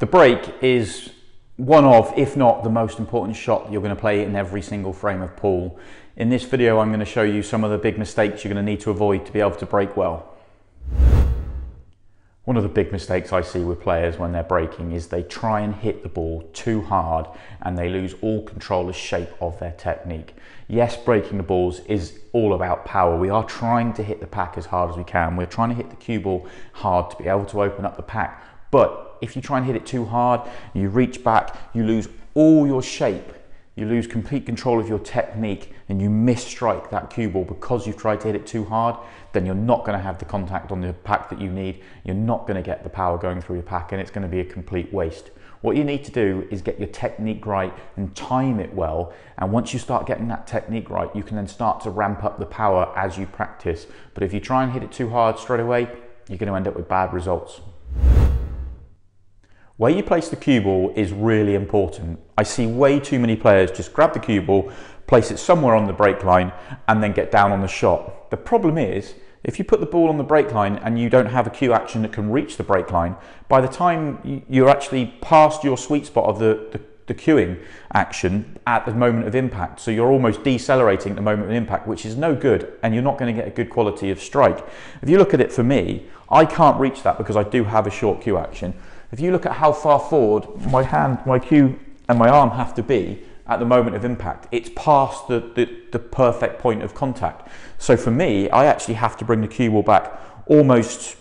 The break is one of, if not the most important shot you're going to play in every single frame of pool. In this video, I'm going to show you some of the big mistakes you're going to need to avoid to be able to break well. One of the big mistakes I see with players when they're breaking is they try and hit the ball too hard and they lose all control of shape of their technique. Yes, breaking the balls is all about power. We are trying to hit the pack as hard as we can. We're trying to hit the cue ball hard to be able to open up the pack. But if you try and hit it too hard, you reach back, you lose all your shape you lose complete control of your technique and you miss strike that cue ball because you've tried to hit it too hard, then you're not going to have the contact on the pack that you need. You're not going to get the power going through your pack and it's going to be a complete waste. What you need to do is get your technique right and time it well. And once you start getting that technique right, you can then start to ramp up the power as you practice. But if you try and hit it too hard straight away, you're going to end up with bad results. Where you place the cue ball is really important. I see way too many players just grab the cue ball, place it somewhere on the break line, and then get down on the shot. The problem is, if you put the ball on the break line and you don't have a cue action that can reach the break line, by the time you're actually past your sweet spot of the, the, the cueing action at the moment of impact, so you're almost decelerating at the moment of impact, which is no good, and you're not going to get a good quality of strike. If you look at it for me, I can't reach that because I do have a short cue action. If you look at how far forward my hand, my cue and my arm have to be at the moment of impact, it's past the, the, the perfect point of contact. So for me, I actually have to bring the cue ball back almost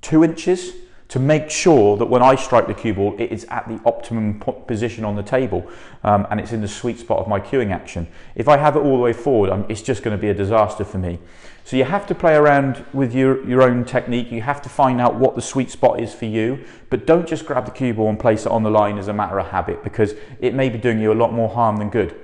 two inches to make sure that when I strike the cue ball, it is at the optimum position on the table um, and it's in the sweet spot of my cueing action. If I have it all the way forward, um, it's just going to be a disaster for me. So you have to play around with your, your own technique. You have to find out what the sweet spot is for you, but don't just grab the cue ball and place it on the line as a matter of habit because it may be doing you a lot more harm than good.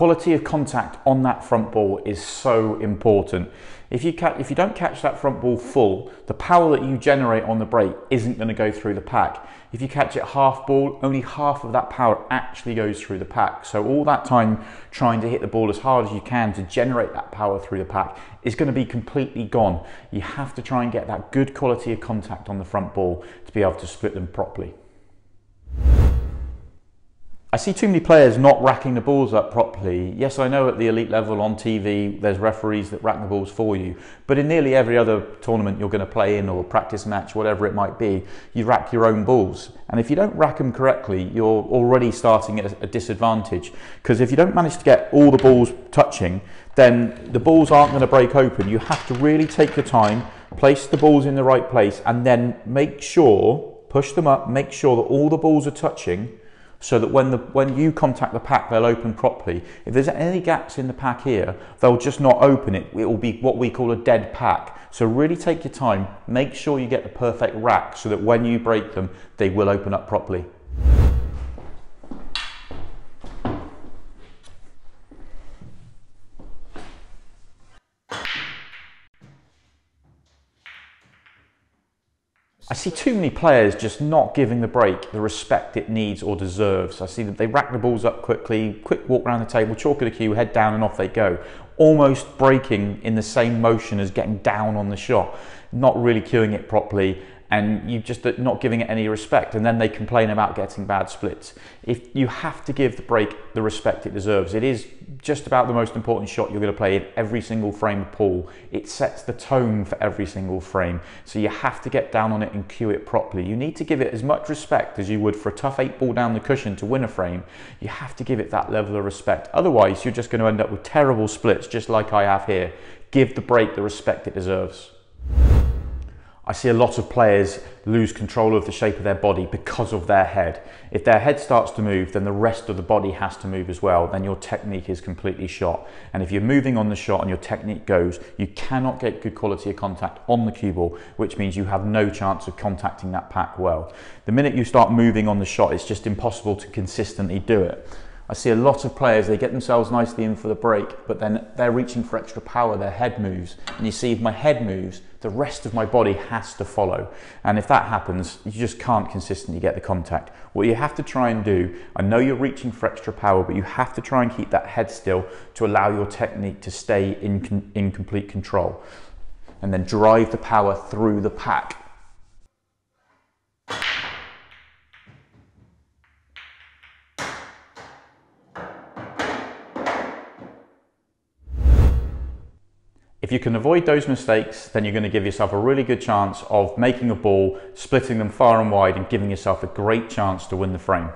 Quality of contact on that front ball is so important. If you, if you don't catch that front ball full, the power that you generate on the break isn't going to go through the pack. If you catch it half ball, only half of that power actually goes through the pack. So all that time trying to hit the ball as hard as you can to generate that power through the pack is going to be completely gone. You have to try and get that good quality of contact on the front ball to be able to split them properly. I see too many players not racking the balls up properly. Yes, I know at the elite level on TV, there's referees that rack the balls for you. But in nearly every other tournament you're going to play in or practice match, whatever it might be, you rack your own balls. And if you don't rack them correctly, you're already starting at a disadvantage. Because if you don't manage to get all the balls touching, then the balls aren't going to break open. You have to really take your time, place the balls in the right place, and then make sure, push them up, make sure that all the balls are touching so that when, the, when you contact the pack, they'll open properly. If there's any gaps in the pack here, they'll just not open it. It will be what we call a dead pack. So really take your time, make sure you get the perfect rack so that when you break them, they will open up properly. I see too many players just not giving the break the respect it needs or deserves. I see that they rack the balls up quickly, quick walk around the table, chalk of the cue, head down and off they go. Almost breaking in the same motion as getting down on the shot, not really cueing it properly and you just uh, not giving it any respect and then they complain about getting bad splits. If you have to give the break the respect it deserves it is just about the most important shot you're going to play in every single frame of pool it sets the tone for every single frame. So you have to get down on it and cue it properly. You need to give it as much respect as you would for a tough eight ball down the cushion to win a frame. You have to give it that level of respect. Otherwise you're just going to end up with terrible splits just like I have here. Give the break the respect it deserves I see a lot of players lose control of the shape of their body because of their head. If their head starts to move, then the rest of the body has to move as well. Then your technique is completely shot. And if you're moving on the shot and your technique goes, you cannot get good quality of contact on the cue ball, which means you have no chance of contacting that pack well. The minute you start moving on the shot, it's just impossible to consistently do it. I see a lot of players, they get themselves nicely in for the break, but then they're reaching for extra power, their head moves. And you see, if my head moves, the rest of my body has to follow. And if that happens, you just can't consistently get the contact. What you have to try and do, I know you're reaching for extra power, but you have to try and keep that head still to allow your technique to stay in, in complete control. And then drive the power through the pack If you can avoid those mistakes, then you're going to give yourself a really good chance of making a ball, splitting them far and wide and giving yourself a great chance to win the frame.